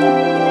Música